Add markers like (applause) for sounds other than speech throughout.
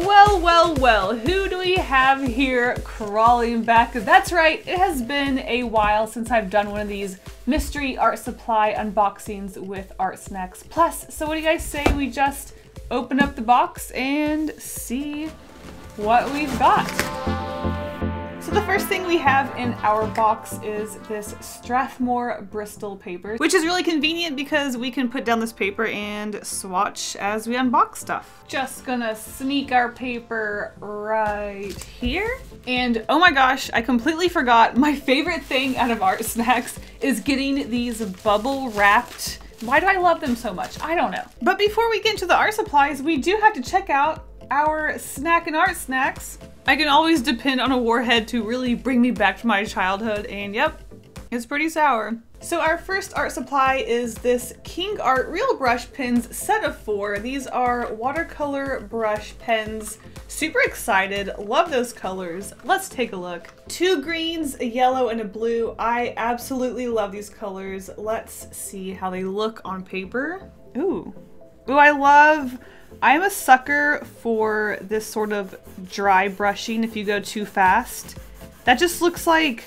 Well, well, well, who do we have here crawling back? That's right, it has been a while since I've done one of these mystery art supply unboxings with Art Snacks Plus. So what do you guys say we just open up the box and see what we've got? So the first thing we have in our box is this Strathmore Bristol paper, which is really convenient because we can put down this paper and swatch as we unbox stuff. Just gonna sneak our paper right here. And oh my gosh, I completely forgot my favorite thing out of Art Snacks is getting these bubble wrapped why do I love them so much? I don't know. But before we get into the art supplies, we do have to check out our snack and art snacks. I can always depend on a warhead to really bring me back to my childhood, and yep, it's pretty sour. So our first art supply is this King Art Real Brush Pens set of four. These are watercolor brush pens. Super excited, love those colors. Let's take a look. Two greens, a yellow, and a blue. I absolutely love these colors. Let's see how they look on paper. Ooh. Ooh, I love I'm a sucker for this sort of dry brushing if you go too fast. That just looks like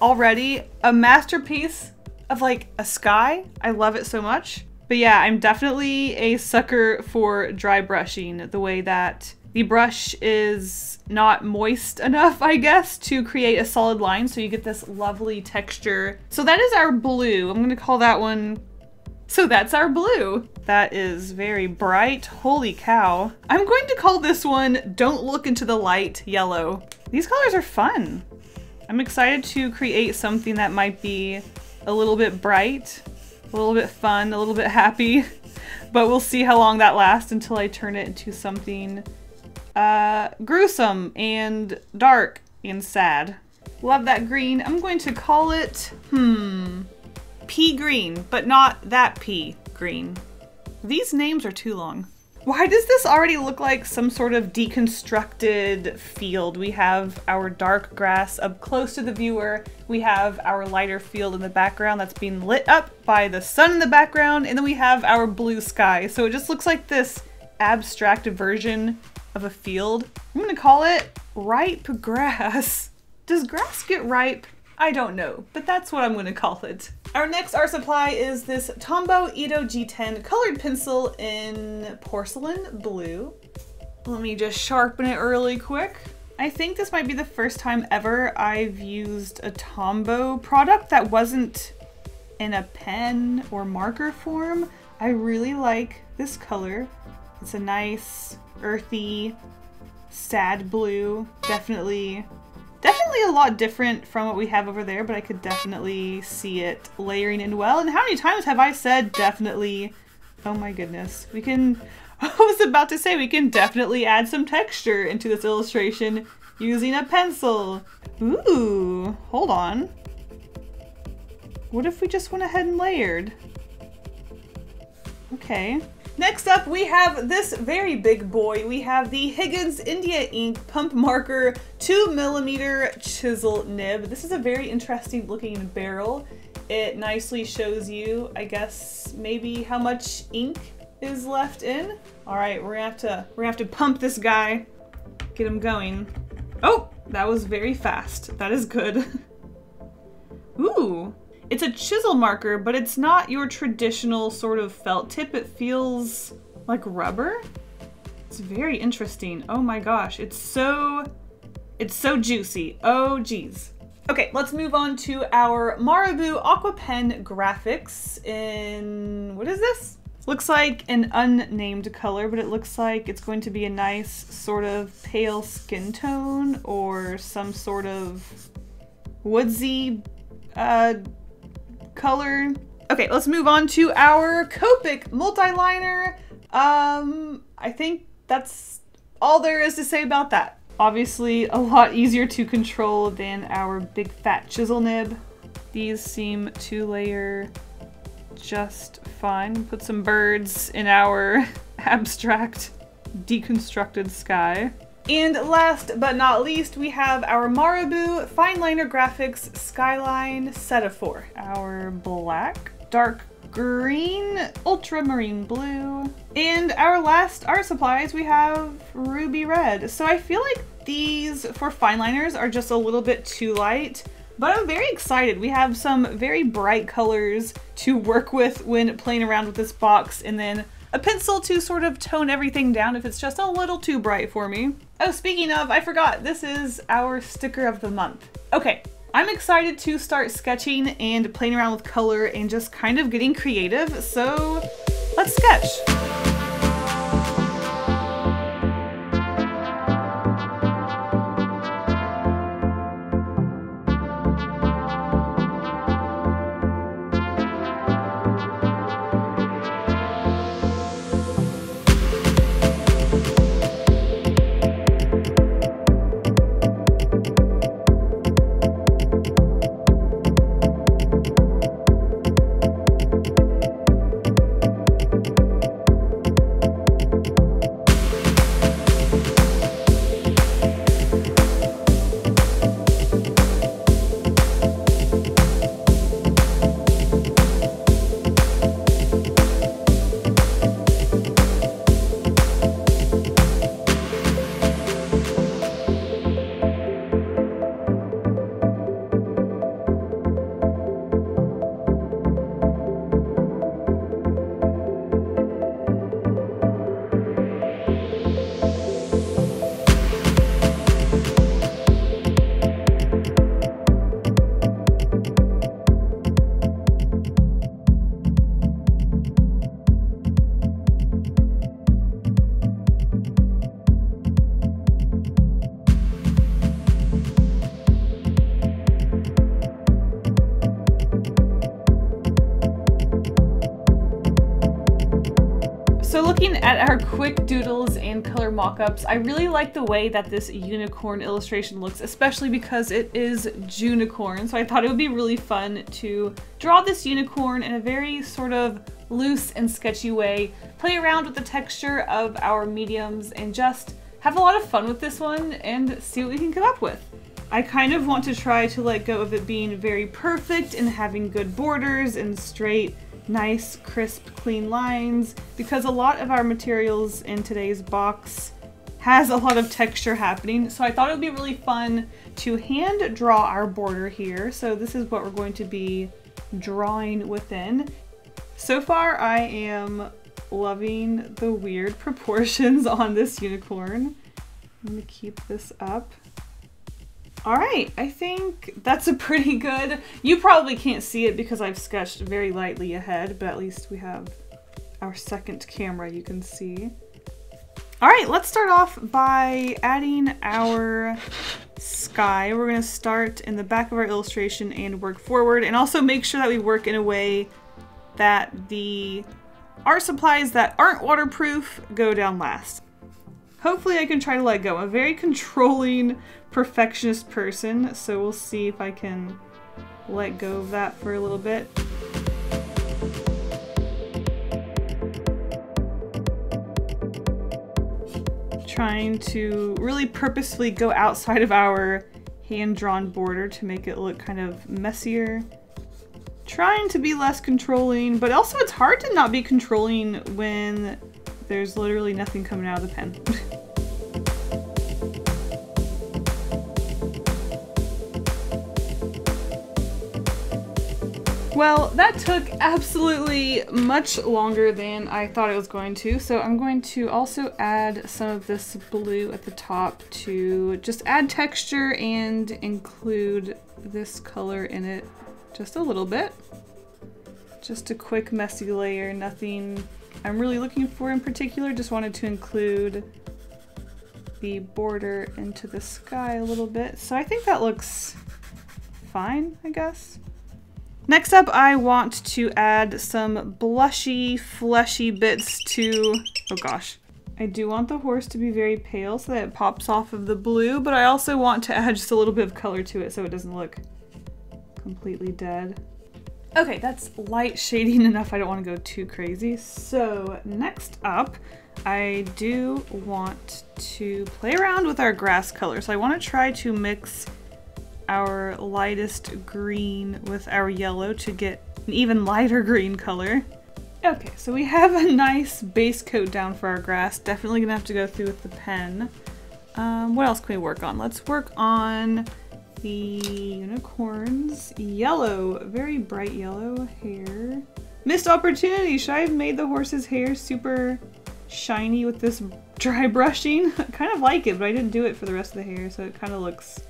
already a masterpiece of like a sky. I love it so much. But yeah, I'm definitely a sucker for dry brushing, the way that the brush is not moist (laughs) enough, I guess, to create a solid line so you get this lovely texture. So that is our blue. I'm gonna call that one so that's our blue. That is very bright. Holy cow. I'm going to call this one Don't Look Into the Light Yellow. These colors are fun. I'm excited to create something that might be a little bit bright, a little bit fun, a little bit happy, (laughs) but we'll see how long that lasts until I turn it into something uh, gruesome and dark and sad. Love that green. I'm going to call it, hmm, pea green, but not that pea green. These names are too long. Why does this already look like some sort of deconstructed field? We have our dark grass up close to the viewer. We have our lighter field in the background that's being lit up by the sun in the background. And then we have our blue sky. So it just looks like this abstract version of a field. I'm gonna call it ripe grass. (laughs) Does grass get ripe? I don't know, but that's what I'm gonna call it. Our next art supply is this Tombow Irojiten colored pencil in porcelain blue. Let me just sharpen it really quick. I think this might be the first time ever I've used a Tombow product that wasn't in a pen or marker form. I really like this color. It's a nice, earthy, sad blue. Definitely Definitely a lot different from what we have over there, but I could definitely see it layering in well. And how many times have I said definitely? Oh my goodness. We can, (laughs) I was about to say, we can definitely add some texture into this illustration using a pencil. Ooh, hold on. What if we just went ahead and layered? Okay. Next up, we have this very big boy. We have the Higgins India Ink Pump Marker 2mm chisel nib. This is a very interesting looking barrel. It nicely shows you, I guess, maybe how much ink is left in. All right, we're gonna have to, we're gonna have to pump this guy, get him going. Oh, that was very fast. That is good. (laughs) Ooh, it's a chisel marker, but it's not your traditional sort of felt tip. It feels like rubber. It's very interesting. Oh my gosh, it's so, it's so juicy. Oh geez. Okay, let's move on to our Marabu Aqua Pen Graphix in, what is this? Looks like an unnamed color, but it looks like it's going to be a nice sort of pale skin tone or some sort of woodsy uh, color. Okay, let's move on to our Copic multi-liner. Um, I think that's all there is to say about that. Obviously a lot easier to control than our big fat chisel nib. These seem to layer just fine. Put some birds in our (laughs) abstract deconstructed sky. And last but not least, we have our Marabu Fine Liner Graphix Skyline set of four. Our black, dark green, ultramarine blue, and our last art supplies we have ruby red. So I feel like these for fine liners are just a little bit too light, but I'm very excited. We have some very bright colors to work with when playing around with this box and then a pencil to sort of tone everything down if it's just a little too bright for me. Oh, speaking of, I forgot, this is our sticker of the month. Okay, I'm excited to start sketching and playing around with color and just kind of getting creative, so let's sketch. Looking at our quick doodles and color mock-ups, I really like the way that this unicorn illustration looks, especially because it is Junicorn. So I thought it would be really fun to draw this unicorn in a very sort of loose and sketchy way, play around with the texture of our mediums, and just have a lot of fun with this one and see what we can come up with. I kind of want to try to let go of it being very perfect and having good borders and straight nice, crisp, clean lines because a lot of our materials in today's box has a lot of texture happening. So I thought it would be really fun to hand draw our border here. So this is what we're going to be drawing within. So far I am loving the weird (laughs) proportions on this unicorn. I'm gonna keep this up. All right, I think that's a pretty good, you probably can't see it because I've sketched very lightly ahead, but at least we have our second camera you can see. All right, let's start off by adding our sky. We're gonna start in the back of our illustration and work forward and also make sure that we work in a way that the art supplies that aren't waterproof go down last. Hopefully I can try to let go. I'm a very controlling perfectionist person, so we'll see if I can let go of that for a little bit. Trying to really purposefully go outside of our hand-drawn border to make it look kind of messier. Trying to be less controlling, but also it's hard to not be controlling when there's literally nothing coming out of the pen. (laughs) Well, that took absolutely much longer than I thought it was going to, so I'm going to also add some of this blue at the top to just add texture and include this color in it just a little bit. Just a quick messy layer, nothing I'm really looking for in particular, just wanted to include the border into the sky a little bit. So I think that looks fine, I guess. Next up, I want to add some blushy, fleshy bits to, oh gosh. I do want the horse to be very pale so that it pops off of the blue, but I also want to add just a little bit of color to it so it doesn't look completely dead. Okay, that's light shading (laughs) enough. I don't want to go too crazy. So next up, I do want to play around with our grass color. So I want to try to mix our lightest green with our yellow to get an even lighter green color. Okay, so we have a nice base coat down for our grass. Definitely gonna have to go through with the pen. Um, what else can we work on? Let's work on the unicorns. Yellow, very bright yellow hair. Missed opportunity. Should I have made the horse's hair super shiny with this dry (laughs) brushing? I (laughs) kind of like it, but I didn't do it for the rest of the hair, so it kind of looks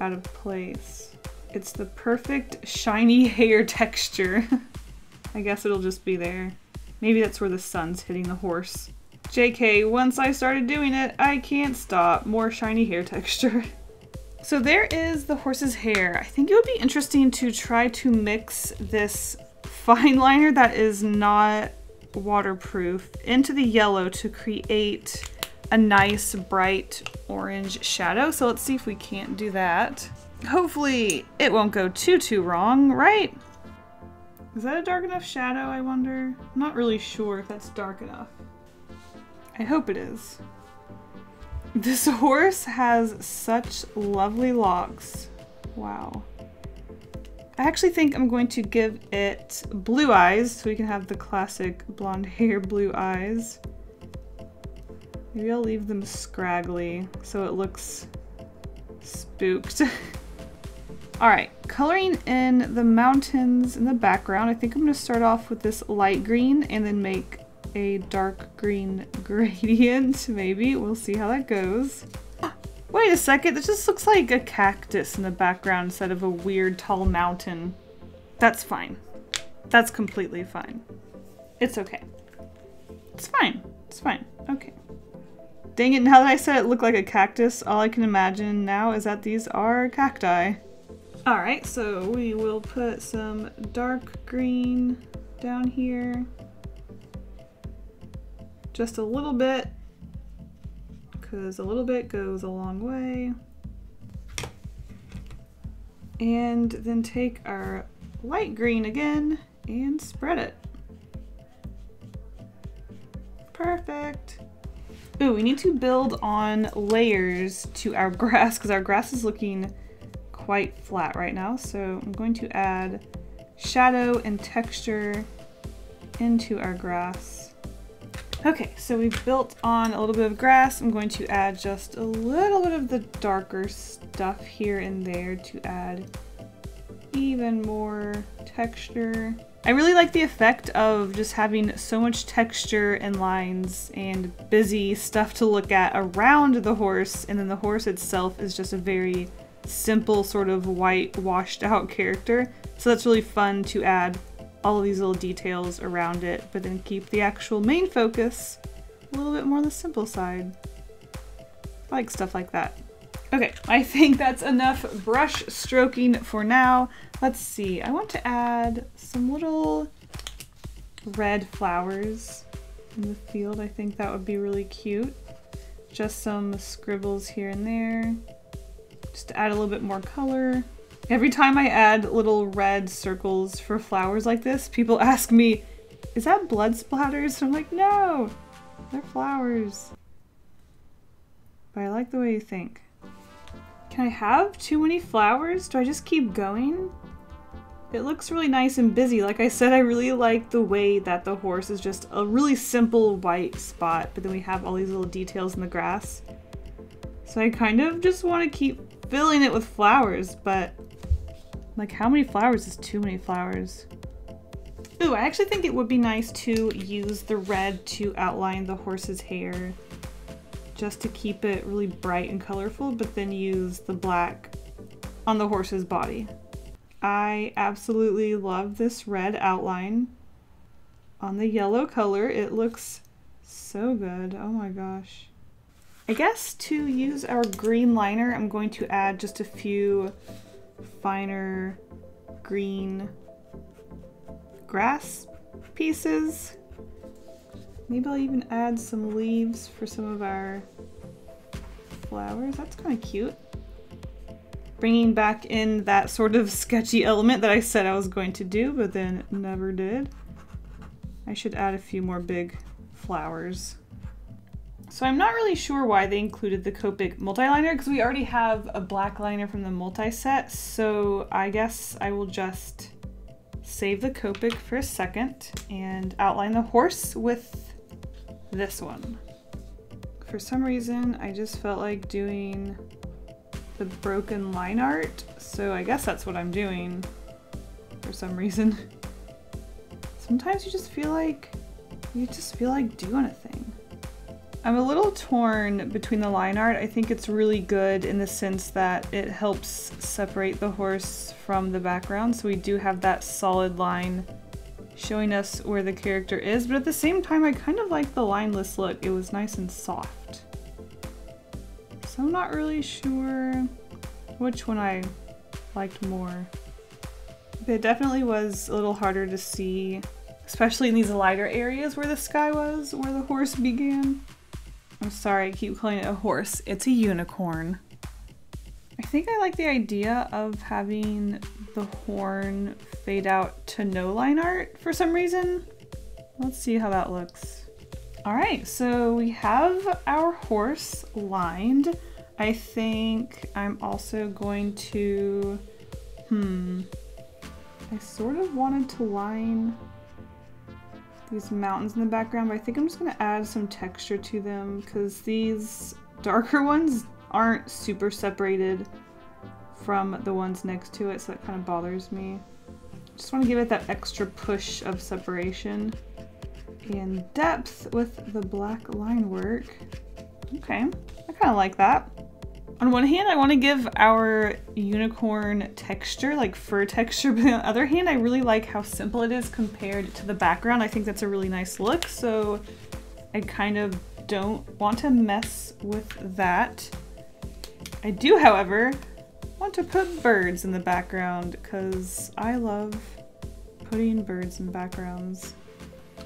out of place. It's the perfect shiny (laughs) hair texture. (laughs) I guess it'll just be there. Maybe that's where the sun's hitting the horse. JK, once I started doing it, I can't stop. More shiny hair texture. (laughs) So there is the horse's hair. I think it would be interesting to try to mix this fine liner that is not waterproof into the yellow to create a nice bright orange shadow. So let's see if we can't do that. Hopefully it won't go too, too wrong, right? Is that a dark enough shadow, I wonder? I'm not really sure if that's dark enough. I hope it is. This (laughs) horse has such lovely locks. Wow. I actually think I'm going to give it blue eyes so we can have the classic blonde hair blue eyes. Maybe I'll leave them scraggly so it looks spooked. (laughs) Alright, coloring in the mountains in the background. I think I'm to start off with this light green and then make a dark green (laughs) gradient, maybe. We'll see how that goes. Ah, wait a second, this just looks like a cactus in the background instead of a weird tall mountain. That's fine. That's completely fine. It's okay. It's fine. It's fine. Okay. Dang it, now that I said it looked like a cactus, all I can imagine now is that these are cacti. Alright, so we will put some dark green down here just a little bit because a little bit goes a long way. And then take our light green again and spread it. Perfect. Ooh, we need to build on layers to our (laughs) grass because our grass is looking quite flat right now. So I'm going to add shadow and texture into our grass. Okay, so we've built on a little bit of grass. I'm going to add just a little bit of the darker stuff here and there to add even more texture. I really like the effect of just having so much texture and lines and busy stuff to look at around the horse and then the horse itself is just a very simple sort of white washed out (laughs) character. So that's really fun to add all of these little details around it, but then keep the actual main focus a little bit more on the simple side. I like stuff like that. Okay, I think that's enough brush stroking for now. Let's see, I want to add some little red flowers in the field. I think that would be really cute. Just some scribbles here and there, just to add a little bit more color. Every time I add little red circles for flowers like this, people (laughs) ask me, is that blood splatters? I'm like, no, they're flowers. But I like the way you think. Can I have too many flowers? Do I just keep going? It looks really nice and busy. Like I said, I really like the way that the horse is just a really simple white spot, but then we have all these little details in the grass. So I kind of just want to keep filling it with flowers, but like, how many flowers is too many flowers? Ooh, I actually think it would be nice to use the red to outline the horse's hair just to keep it really bright and colorful, but then use the black on the horse's body. I absolutely love this red outline on the yellow color. It looks so good. Oh my gosh. I guess to use our green liner, I'm going to add just a few finer green grass pieces. Maybe I'll even add some leaves for some of our flowers. That's kind of cute. Bringing back in that sort of sketchy element that I said I was going to do, but then never did. I should add a few more big flowers. So I'm not really sure why they included the Copic multi-liner because we already have a black liner from the multi-set. So I guess I will just save the Copic for a second and outline the horse with this one. For some reason, I just felt like doing the broken line art, so I guess that's what I'm doing for some reason. (laughs) Sometimes you just feel like, you just feel like doing a thing. I'm a little torn between the line art. I think it's really good in the sense that it helps separate the horse from the background, so we do have that solid line showing us where the character is, but at the same time I kind of like the lineless look. It was nice and soft. So I'm not really sure which one I liked more. It definitely was a little harder to see, especially in these lighter areas where the sky was, where the horse began. I'm sorry, I keep calling it a horse. It's a unicorn. I think I like the idea of having the horn fade out to no line art for some reason. Let's see how that looks. All right, so we have our horse lined. I think I'm also going to, hmm, I sort of wanted to line these mountains in the background, but I think I'm just gonna add some texture to them because these darker (laughs) ones aren't super separated from the ones next to it, so that kind of bothers me. Just want to give it that extra push of separation and depth with the black line work. Okay, I kind of like that. On one hand, I want to give our unicorn texture, like fur texture, (laughs) but on the other hand, I really like how simple it is compared to the background. I think that's a really nice look, so I kind of don't want to mess with that. I do, however, want to put birds in the background because I love putting birds in backgrounds.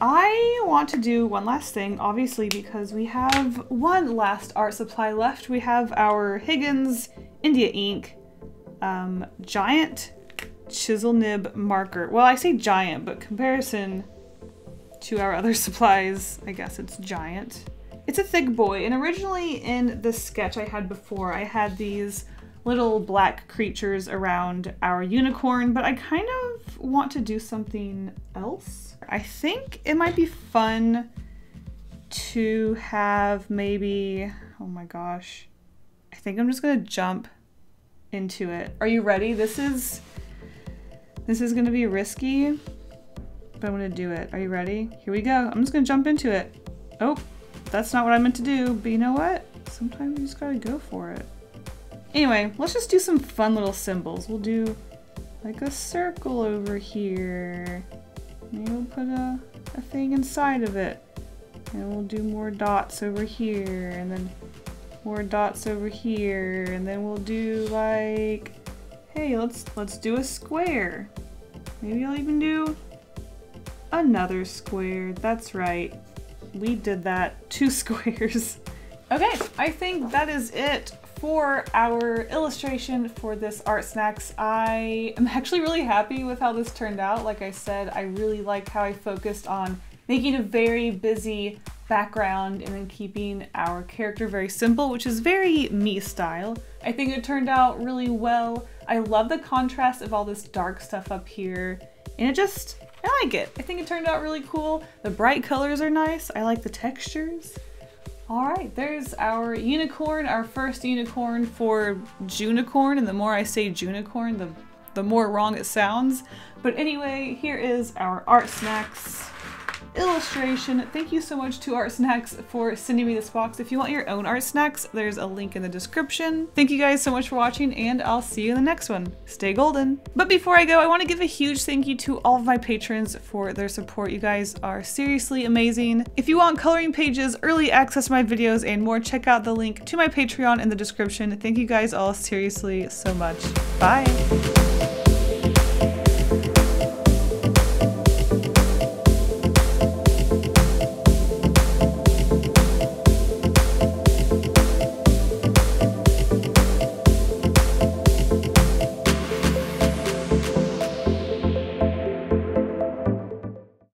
I want to do one last thing, obviously, because we have one last art supply left. We have our Higgins India ink um, giant chisel nib marker. Well, I say giant, but comparison to our other (laughs) supplies, I guess it's giant. It's a thick boy, and originally in the sketch I had before, I had these little black creatures around our unicorn, but I kind of want to do something else. I think it might be fun to have maybe, oh my gosh, I think I'm just gonna jump into it. Are you ready? This is, this is gonna be risky, but I'm gonna do it. Are you ready? Here we go. I'm just gonna jump into it. Oh, that's not what I meant to do, but you know what? Sometimes you just gotta go for it. Anyway, let's just do some fun little symbols. We'll do like a circle over here. Maybe we'll put a, a thing inside of it. And we'll do more dots over here and then more dots over here and then we'll do like hey let's let's do a square maybe I'll even do another square that's right we did that two (laughs) squares okay I think that is it for our illustration for this Art Snacks. I am actually really happy with how this turned out. Like I said, I really like how I focused on making a very busy background and then keeping our character very simple, which is very me style. I think it turned out really well. I love the contrast of all this dark stuff up here and it just, I like it. I think it turned out really cool. The bright colors are nice. I like the textures. All right, there's our unicorn, our first unicorn for Junicorn, and the more I say Junicorn, the, the more wrong it sounds. But anyway, here is our Art Snacks illustration. Thank you so much to Art Snacks for sending me this box. If you want your own Art Snacks, there's a link in the description. Thank you guys so much for watching and I'll see you in the next one. Stay golden. But before I go, I want to give a huge thank you to all of my patrons for their support. You guys are seriously amazing. If you want coloring pages, early access to my videos, and more, check out the link to my Patreon in the description. Thank you guys all seriously so much. Bye!